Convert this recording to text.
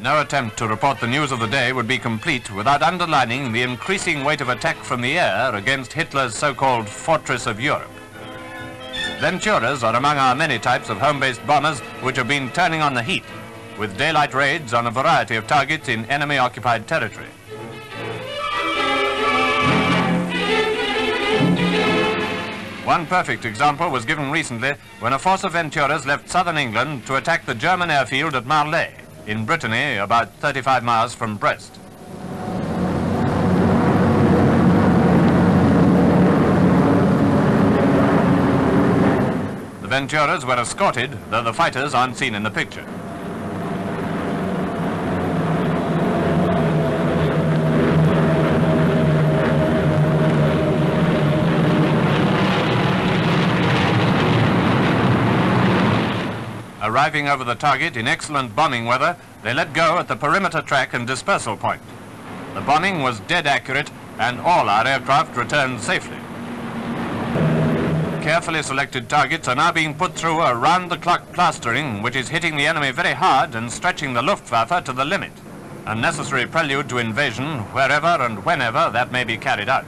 No attempt to report the news of the day would be complete without underlining the increasing weight of attack from the air against Hitler's so-called fortress of Europe. Venturas are among our many types of home-based bombers which have been turning on the heat, with daylight raids on a variety of targets in enemy-occupied territory. One perfect example was given recently when a force of Venturas left southern England to attack the German airfield at Morlaix, in Brittany, about 35 miles from Brest. The Venturas were escorted, though the fighters aren't seen in the picture. Arriving over the target in excellent bombing weather, they let go at the perimeter track and dispersal point. The bombing was dead accurate and all our aircraft returned safely. Carefully selected targets are now being put through a round-the-clock plastering which is hitting the enemy very hard and stretching the Luftwaffe to the limit. A necessary prelude to invasion wherever and whenever that may be carried out.